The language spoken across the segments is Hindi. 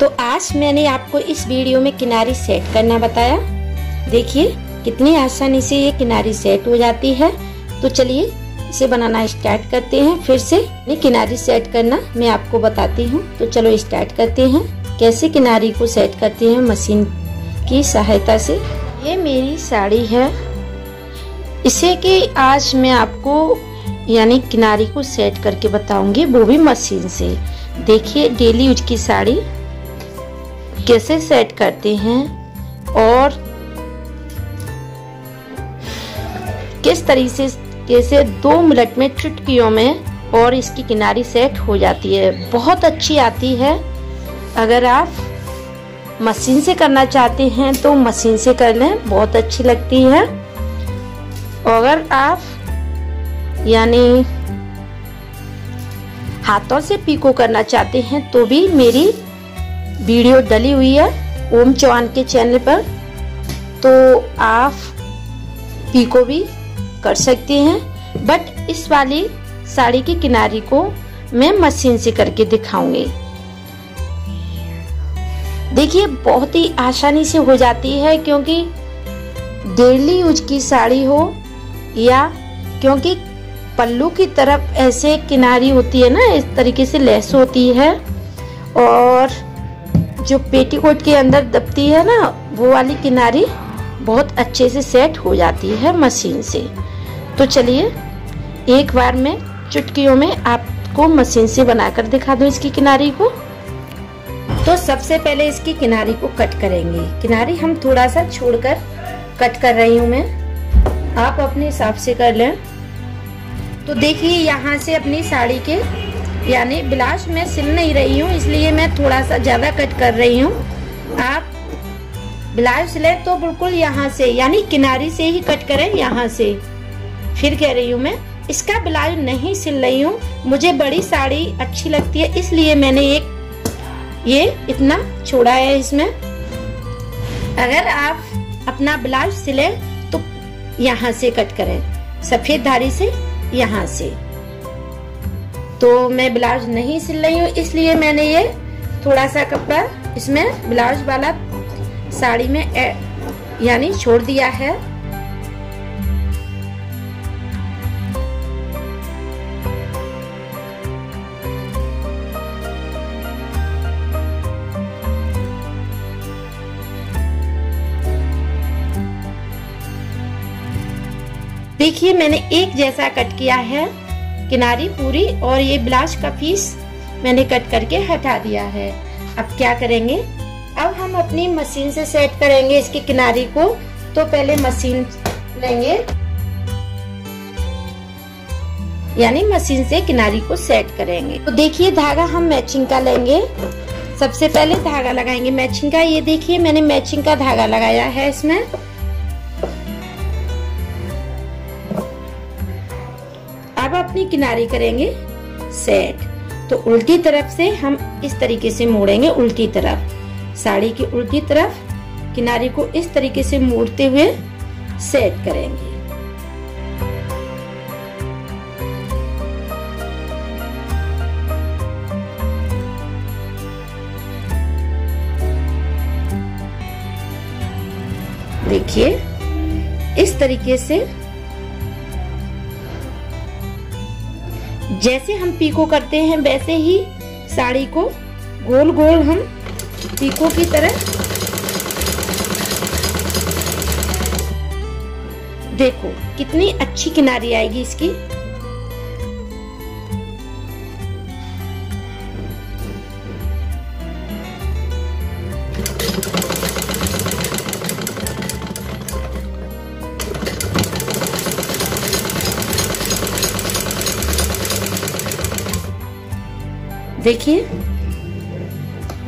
तो आज मैंने आपको इस वीडियो में किनारी सेट करना बताया। देखिए, कितनी आसानी से ये किनारी सेट हो जाती है। तो चलिए, इसे बनाना स्टार्ट करते हैं। फिर से ये किनारी सेट करना मैं आपको बताती हूँ। तो चलो स्टार्ट करते हैं। कैसे किनारी को सेट करते हैं मशीन की सहायता से? ये मेरी साड़ी है। इसे कि आज मैं आपको यानी किनारी को सेट करके बताऊँगी, वो भी मशीन से। देखिए, डेली यूज़ की साड़ी। कैसे सेट करते हैं और किस तरीके से दो मिनट में चुटकियों में और इसकी किनारी सेट हो जाती है। बहुत अच्छी आती है। अगर आप मशीन से करना चाहते हैं तो मशीन से कर लें, बहुत अच्छी लगती है। अगर आप, यानी हाथों से पीको करना चाहते हैं तो भी मेरी वीडियो डली हुई है ओम चौहान के चैनल पर। तो आप पीको भी कर सकते हैं। बट इस वाली साड़ी की किनारी को मैं मशीन से करके दिखाऊँगी। देखिए, बहुत ही आसानी से हो जाती है क्योंकि डेली यूज़ की साड़ी हो या क्योंकि पल्लू की तरफ़ ऐसे किनारी होती है ना, इस तरीके से लेस होती है। और जो पेटीकोट के अंदर दबती है ना, वो वाली किनारी बहुत अच्छे से सेट हो जाती है मशीन से। तो चलिए, एक बार मैं चुटकियों में आपको मशीन से बनाकर दिखा दूँ इसकी किनारी को। तो सबसे पहले इसकी किनारी को कट करेंगे। किनारी हम थोड़ा सा छोड़कर कट कर रही हूँ मैं। आप अपने हिसाब से कर लें। तो देखिए, यहाँ से अपनी साड़ी के यानी ब्लाउज में सिल नहीं रही हूँ, इसलिए मैं थोड़ा सा ज़्यादा कट कर रही हूँ। आप ब्लाउज सिले तो बिल्कुल यहाँ से, यानी किनारी से ही कट करें, यहाँ से। फिर कह रही हूँ मैं, इसका ब्लाउज नहीं सिल रही हूँ, मुझे बड़ी साड़ी अच्छी लगती है, इसलिए मैंने एक, ये इतना छोड़ा है इसमें। अगर आप अपना ब्लाउज सिले तो यहाँ से कट करें, सफ़ेद धारी से यहाँ से। तो मैं ब्लाउज नहीं सिल रही हूँ, इसलिए मैंने ये थोड़ा सा कपड़ा इसमें ब्लाउज वाला साड़ी में यानी छोड़ दिया है। देखिए, मैंने एक जैसा कट किया है। किनारी पूरी और ये ब्लाउज का पीस मैंने कट करके हटा दिया है। अब क्या करेंगे? अब हम अपनी मशीन से सेट करेंगे इसकी किनारी को। तो पहले मशीन लेंगे। यानी मशीन से किनारी को सेट करेंगे। तो देखिए, धागा हम मैचिंग का लेंगे। सबसे पहले धागा लगाएँगे मैचिंग का। ये देखिए, मैंने मैचिंग का धागा लगाया है इसमें। अपनी किनारी करेंगे सेट तो उल्टी तरफ़ से हम इस तरीके से मोड़ेंगे उल्टी तरफ़। साड़ी की उल्टी तरफ़ किनारी को इस तरीके से मोड़ते हुए सेट करेंगे। देखिए, इस तरीके से जैसे हम पीको करते हैं, वैसे ही साड़ी को गोल गोल हम पीको की तरह देखो, कितनी अच्छी किनारी आएगी इसकी। देखिए।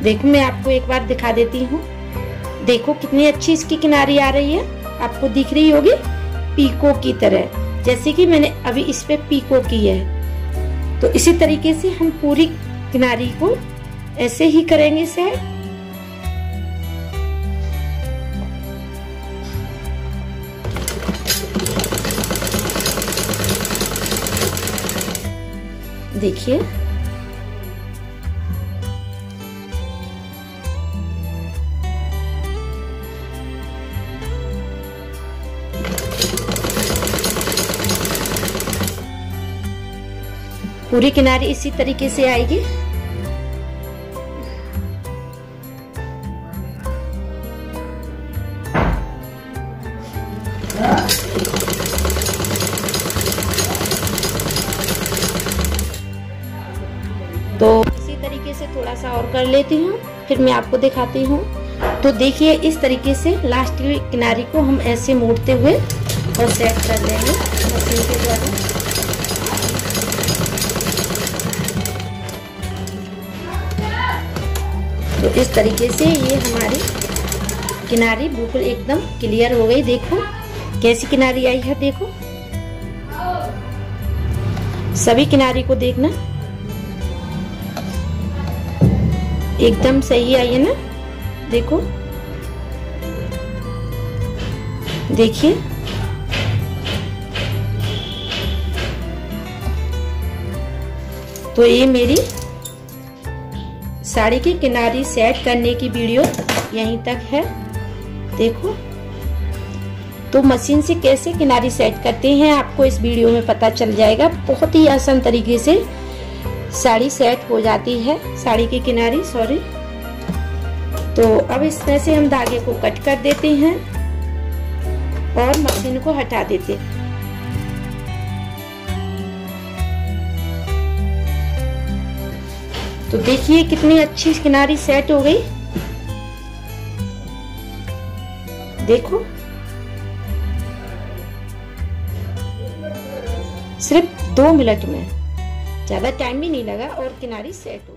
देखो, मैं आपको एक बार दिखा देती हूँ। देखो, कितनी अच्छी इसकी किनारी आ रही है। आपको दिख रही होगी पीको की तरह। जैसे कि मैंने अभी इस पे पीको की है। तो इसी तरीके से हम पूरी किनारी को ऐसे ही करेंगे सेट देखिए। पूरी किनारी इसी तरीके से आएगी। तो इसी तरीके से थोड़ा सा और कर लेती हूँ, फिर मैं आपको दिखाती हूँ। तो देखिए, इस तरीके से लास्ट किनारी को हम ऐसे मोड़ते हुए और सेट कर लेंगे मशीन के द्वारा तो इस तरीके से ये हमारी किनारी बिल्कुल एकदम क्लियर हो गई। देखो, कैसी किनारी आई है देखो। सभी किनारी को देखना। एकदम सही आई है ना? देखो। देखिए। तो ये मेरी साड़ी की किनारी सेट करने की वीडियो यहीं तक है। देखो। तो मशीन से कैसे किनारी सेट करते हैं, आपको इस वीडियो में पता चल जाएगा। बहुत ही आसान तरीके से साड़ी सेट हो जाती है, साड़ी की किनारी सॉरी तो अब इसमें से हम धागे को कट कर देते हैं और मशीन को हटा देते हैं। तो देखिए कितनी अच्छी किनारी सेट हो गई। देखो। सिर्फ़ दो मिनट में। ज़्यादा टाइम भी नहीं लगा और किनारी सेट हो